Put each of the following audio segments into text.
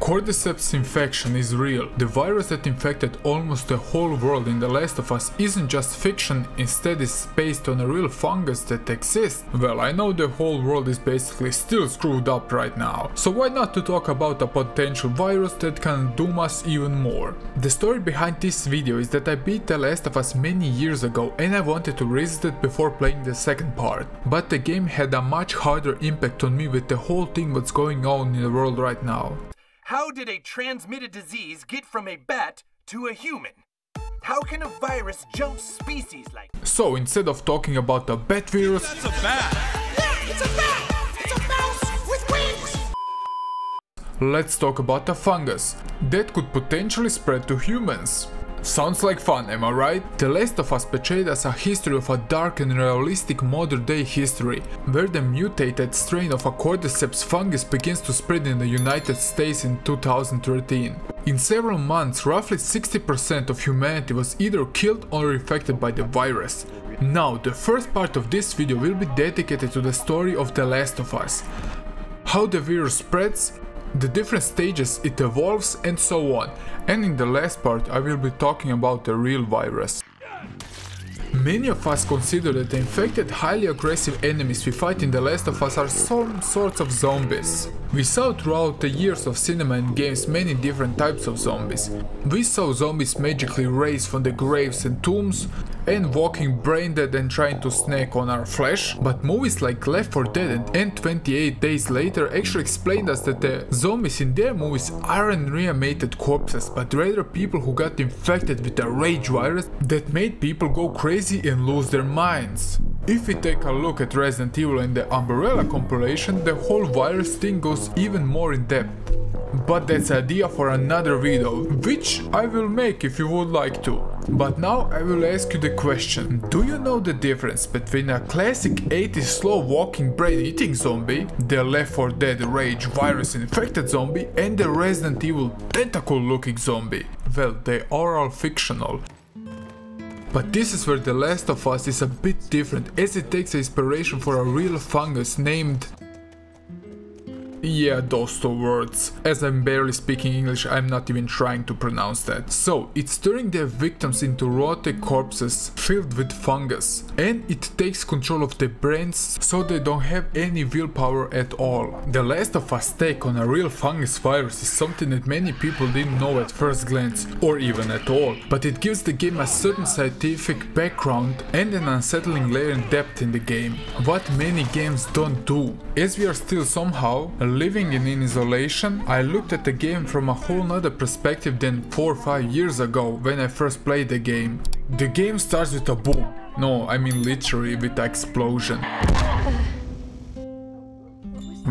Cordyceps infection is real. The virus that infected almost the whole world in The Last of Us isn't just fiction, instead it's based on a real fungus that exists. Well, I know the whole world is basically still screwed up right now, so why not to talk about a potential virus that can doom us even more. The story behind this video is that I beat The Last of Us many years ago and I wanted to revisit it before playing the second part, but the game had a much harder impact on me with the whole thing what's going on in the world right now. How did a transmitted disease get from a bat to a human? How can a virus jump species like So instead of talking about the bat virus, That's a bat. Yeah, it's a bat! It's a mouse with wings! let's talk about the fungus that could potentially spread to humans. Sounds like fun, am I right? The Last of Us portrayed us a history of a dark and realistic modern day history, where the mutated strain of a cordyceps fungus begins to spread in the United States in 2013. In several months, roughly 60% of humanity was either killed or infected by the virus. Now, the first part of this video will be dedicated to the story of The Last of Us. How the virus spreads, the different stages it evolves and so on. And in the last part I will be talking about the real virus. Many of us consider that the infected, highly aggressive enemies we fight in The Last of Us are some sorts of zombies. We saw throughout the years of cinema and games many different types of zombies. We saw zombies magically raise from the graves and tombs and walking brain dead and trying to snack on our flesh, but movies like Left 4 Dead and 28 Days Later actually explained us that the zombies in their movies aren't reanimated corpses, but rather people who got infected with a rage virus that made people go crazy and lose their minds. If we take a look at Resident Evil and the Umbrella Corporation, the whole virus thing goes even more in depth. But that's idea for another video, which I will make if you would like to. But now I will ask you the question, do you know the difference between a classic 80s slow walking brain eating zombie, the Left 4 Dead rage virus infected zombie and the Resident Evil tentacle looking zombie? Well, they are all fictional, but this is where The Last of Us is a bit different as it takes inspiration for a real fungus named yeah, those two words. As I'm barely speaking English, I'm not even trying to pronounce that. So, it's turning their victims into rotting corpses filled with fungus. And it takes control of their brains so they don't have any willpower at all. The Last of Us take on a real fungus virus is something that many people didn't know at first glance, or even at all. But it gives the game a certain scientific background and an unsettling layer in depth in the game. What many games don't do. As we are still somehow living in isolation, I looked at the game from a whole nother perspective than 4 or 5 years ago when I first played the game. The game starts with a boom. No, I mean literally with an explosion.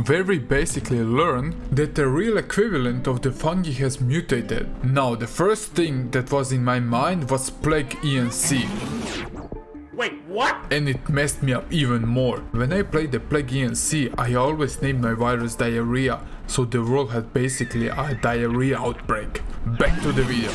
Where we basically learn that the real equivalent of the fungi has mutated. Now the first thing that was in my mind was Plague Inc. Wait, what? and it messed me up even more. When I played the Plague Inc, I always named my virus diarrhea, so the world had basically a diarrhea outbreak. Back to the video.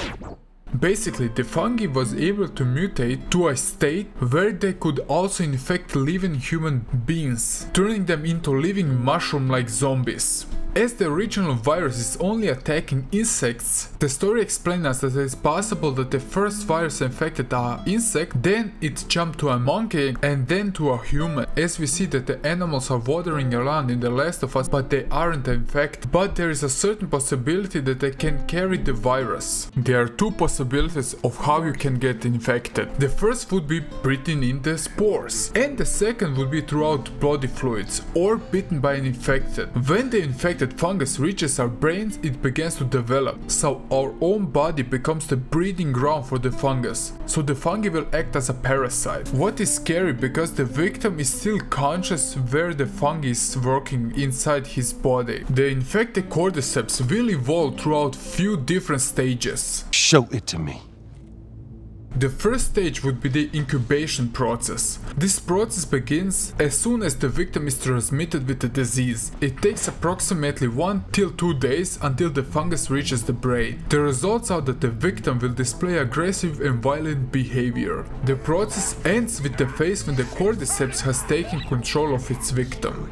Basically, the fungi was able to mutate to a state where they could also infect living human beings, turning them into living mushroom-like zombies. As the original virus is only attacking insects, the story explains us that it is possible that the first virus infected an insect, then it jumped to a monkey and then to a human. As we see that the animals are wandering around in The Last of Us but they aren't infected. But there is a certain possibility that they can carry the virus. There are two possibilities of how you can get infected. The first would be breathing in the spores and the second would be throughout body fluids or bitten by an infected. When the infected fungus reaches our brains it begins to develop. So our own body becomes the breeding ground for the fungus. So the fungi will act as a parasite. What is scary because the victim is still conscious where the fungi is working inside his body. The infected cordyceps will evolve throughout few different stages. Show it to me. The first stage would be the incubation process. This process begins as soon as the victim is transmitted with the disease. It takes approximately 1 till 2 days until the fungus reaches the brain. The results are that the victim will display aggressive and violent behavior. The process ends with the phase when the cordyceps has taken control of its victim.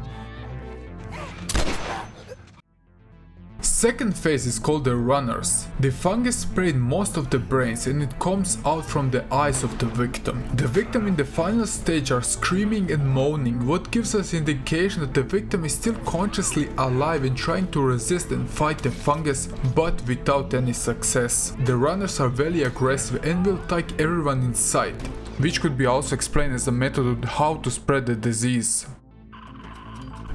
Second phase is called the runners. The fungus sprayed most of the brains and it comes out from the eyes of the victim. The victim in the final stage are screaming and moaning, what gives us indication that the victim is still consciously alive and trying to resist and fight the fungus, but without any success. The runners are very aggressive and will take everyone in sight, which could be also explained as a method of how to spread the disease.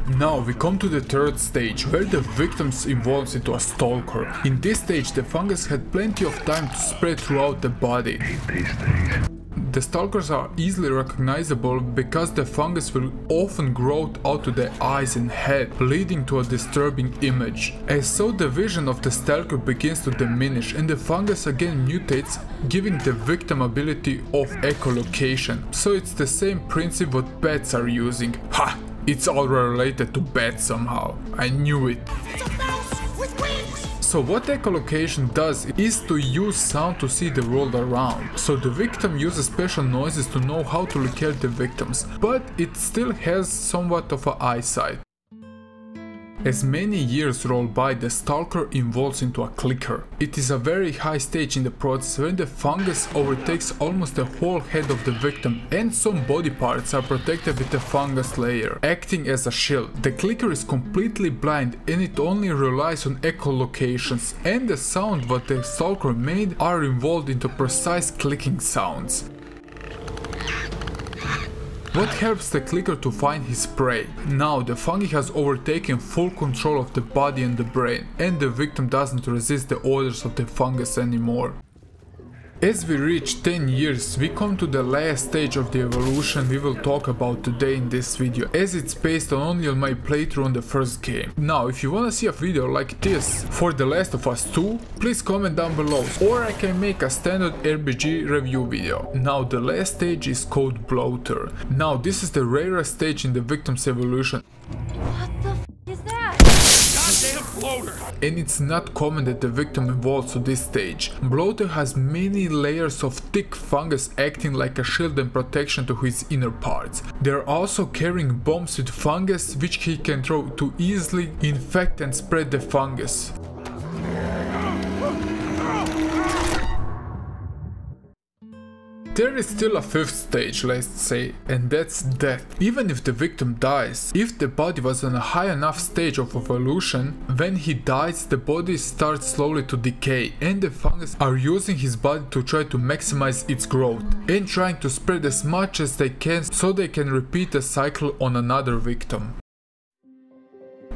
Now we come to the third stage, where the victims evolves into a stalker. In this stage the fungus had plenty of time to spread throughout the body. The stalkers are easily recognizable because the fungus will often grow out to the eyes and head, leading to a disturbing image. As so the vision of the stalker begins to diminish and the fungus again mutates, giving the victim ability of echolocation. So it's the same principle what bats are using. Ha! It's all related to bats somehow. I knew it. It's a mouse with wings. So what echolocation does is to use sound to see the world around. So the victim uses special noises to know how to locate the victims, but it still has somewhat of a eyesight. As many years roll by, the stalker evolves into a clicker. It is a very high stage in the process when the fungus overtakes almost the whole head of the victim and some body parts are protected with a fungus layer, acting as a shield. The clicker is completely blind and it only relies on echolocations and the sound what the stalker made are involved into precise clicking sounds. What helps the clicker to find his prey? Now the fungi has overtaken full control of the body and the brain, and the victim doesn't resist the orders of the fungus anymore. As we reach 10 years, we come to the last stage of the evolution we will talk about today in this video, as it's based on only on my playthrough on the first game. Now, if you wanna see a video like this for The Last of Us 2, please comment down below, or I can make a standard RPG review video. Now, the last stage is called Bloater. Now, this is the rarest stage in the victim's evolution, and it's not common that the victim evolves to this stage. Bloater has many layers of thick fungus acting like a shield and protection to his inner parts. They're also carrying bombs with fungus which he can throw to easily infect and spread the fungus. There is still a fifth stage, let's say, and that's death. Even if the victim dies, if the body was on a high enough stage of evolution, when he dies, the body starts slowly to decay, and the fungus are using his body to try to maximize its growth, and trying to spread as much as they can so they can repeat the cycle on another victim.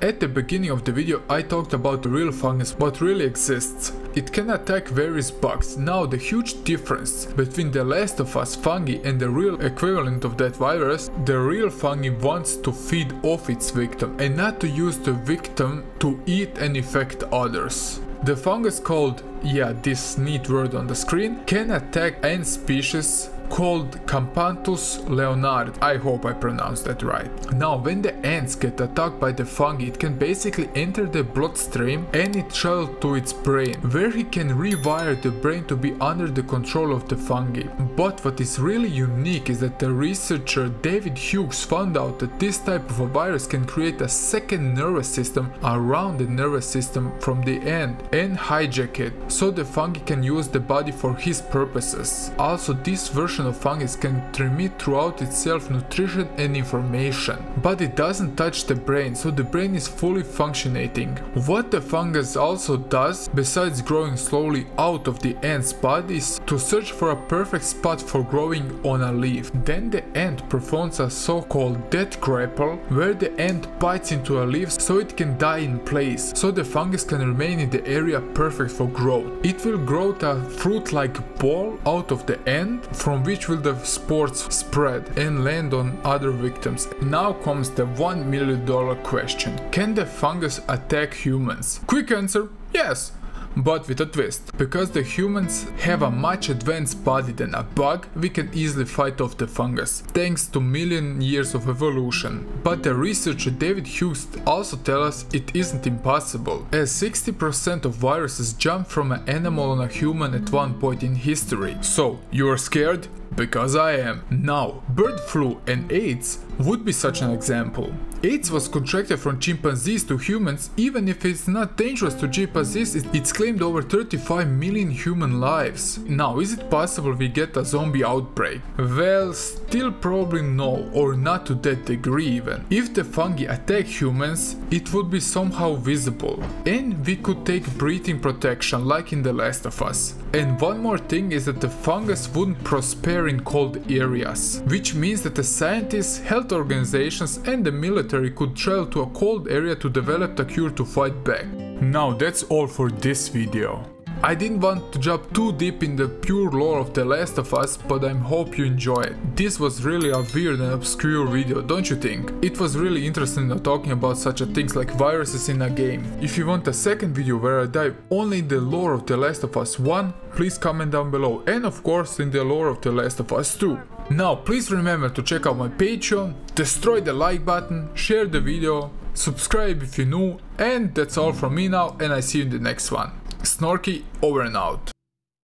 At the beginning of the video I talked about the real fungus what really exists. It can attack various bugs. Now the huge difference between the Last of Us fungi and the real equivalent of that virus, the real fungi wants to feed off its victim and not to use the victim to eat and infect others. The fungus called, yeah this neat word on the screen, can attack ant species called Camponotus leonard. I hope I pronounced that right. Now, when the ants get attacked by the fungi, it can basically enter the bloodstream and it travels to its brain, where he can rewire the brain to be under the control of the fungi. But what is really unique is that the researcher David Hughes found out that this type of a virus can create a second nervous system around the nervous system from the ant and hijack it, so the fungi can use the body for his purposes. Also, this version of fungus can transmit throughout itself nutrition and information, but it doesn't touch the brain, so the brain is fully functioning. What the fungus also does, besides growing slowly out of the ant's body, is to search for a perfect spot for growing on a leaf. Then the ant performs a so-called death grapple, where the ant bites into a leaf so it can die in place, so the fungus can remain in the area perfect for growth. It will grow a fruit-like ball out of the ant, from which will the spores spread and land on other victims. Now comes the 1 million dollar question. Can the fungus attack humans? Quick answer, yes but with a twist. Because the humans have a much advanced body than a bug, we can easily fight off the fungus, thanks to million years of evolution. But the researcher David Hughes also tells us it isn't impossible, as 60% of viruses jump from an animal on a human at one point in history. So, you are scared? Because I am. Now, bird flu and AIDS would be such an example. AIDS was contracted from chimpanzees to humans, even if it's not dangerous to chimpanzees, it's claimed over 35 million human lives. Now, is it possible we get a zombie outbreak? Well, still probably no, or not to that degree even. If the fungi attack humans, it would be somehow visible, and we could take breathing protection like in The Last of Us. And one more thing is that the fungus wouldn't prosper in cold areas, which means that the scientists, health organizations and the military could travel to a cold area to develop a cure to fight back. Now that's all for this video. I didn't want to jump too deep in the pure lore of The Last of Us, but I hope you enjoy it. This was really a weird and obscure video, don't you think? It was really interesting talking about such a things like viruses in a game. If you want a second video where I dive only in the lore of The Last of Us 1, please comment down below and of course in the lore of The Last of Us 2. Now please remember to check out my Patreon, destroy the like button, share the video, subscribe if you're new and that's all from me now and I see you in the next one. Snorky over and out.